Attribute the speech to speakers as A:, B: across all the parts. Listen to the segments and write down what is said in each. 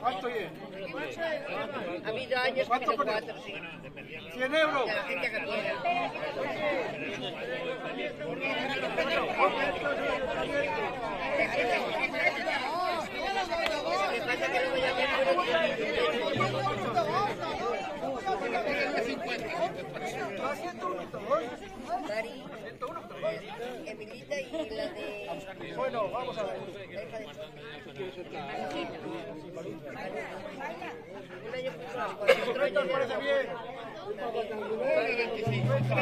A: ¿Cuánto es?
B: Ha habido años que
A: ¿Cuánto
B: de
A: pone?
B: cuatro, sí.
A: 100 euros.
B: Me Dari, Emilita y la de...
A: Bueno, vamos a ver.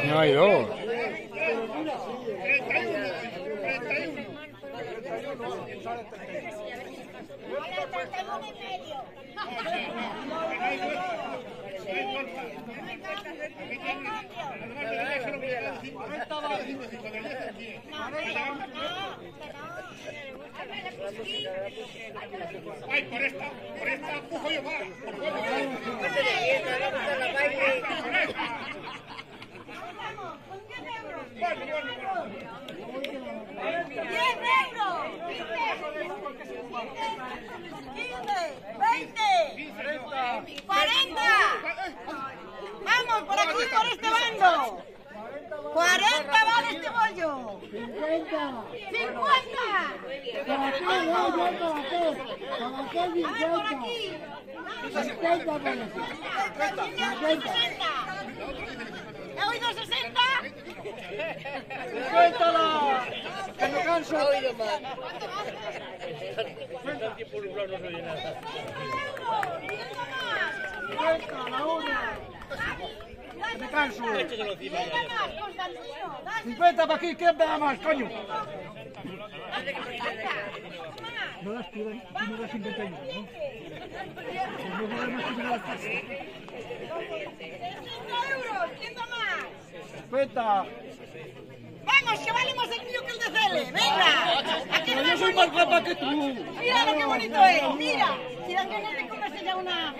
C: No hay dos.
D: Ay, por esta, por esta yo más. Por
B: huevo, ¡Diez euros!
D: ¡Diez euros! 40.
E: Vamos, por aquí, por este bando. 40 va de este bollo. 50. 50. Para acá, no, para acá. Para 50. A ver, por aquí. 50, 50. 50. ¿He oído 60?
A: ¡Suéltala! ¡Que me canso!
B: Oído más.
E: Venga más, Das
A: 50 para aquí, ¿quién me da más, coño? No las pidan, tú me das 51, ¿no? No voy a más que me das
E: 60 euros. ¿Quién da más?
A: 50.
E: Vamos, que vale más el mío que el de Cele. Venga. Aquí
A: Pero
E: no
A: yo soy más guapa que tú.
E: Mira lo que bonito es. Mira. Mira que no te comerse ya una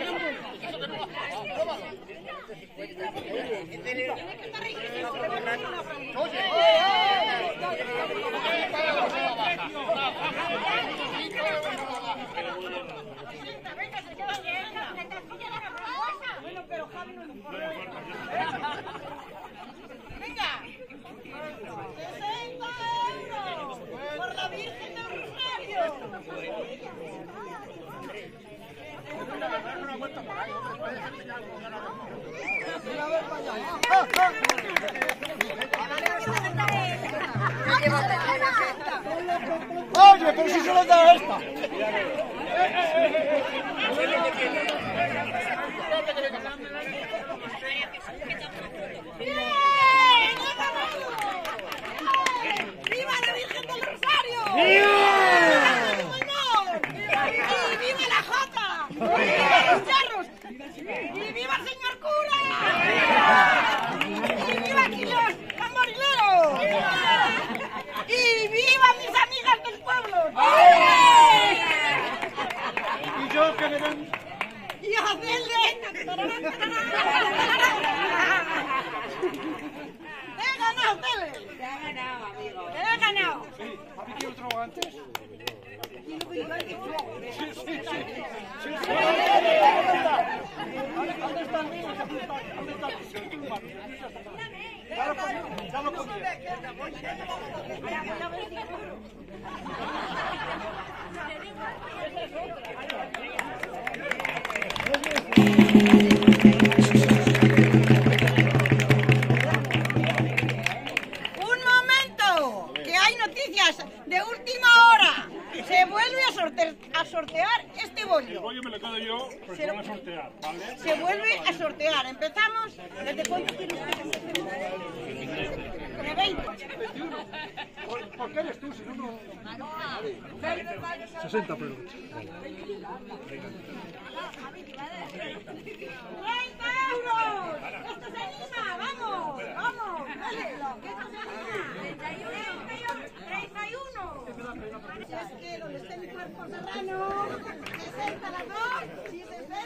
E: Bueno, pero Javi no
A: Oye, pero si solo da esta.
E: Y
A: yo que me den...
E: ¡Y hacerle! ¡He ganado, Tele!
B: Te ganado, amigo.
E: ¡He ganado!
A: ¿A mí quién otro antes? ¿Dónde está el mío? ¿Dónde está el ya lo comí.
E: ¡Un momento! Que hay noticias de última hora. Se vuelve a, sorte- a sortear este bollo.
D: Oye, me lo quedo yo, pues
E: Se lo-
D: a sortear, ¿vale?
E: Se vuelve a sortear. Empezamos. ¿Desde cuánto quieres De 20.
A: ¿Por, qué eres tú? Si no, no... 60, pero...
E: 30 euros. Esto se anima. Vamos, vamos. Dale. Esto se anima. 31. 31. Es que donde esté mi cuerpo serrano. 60 las dos. Si es 60.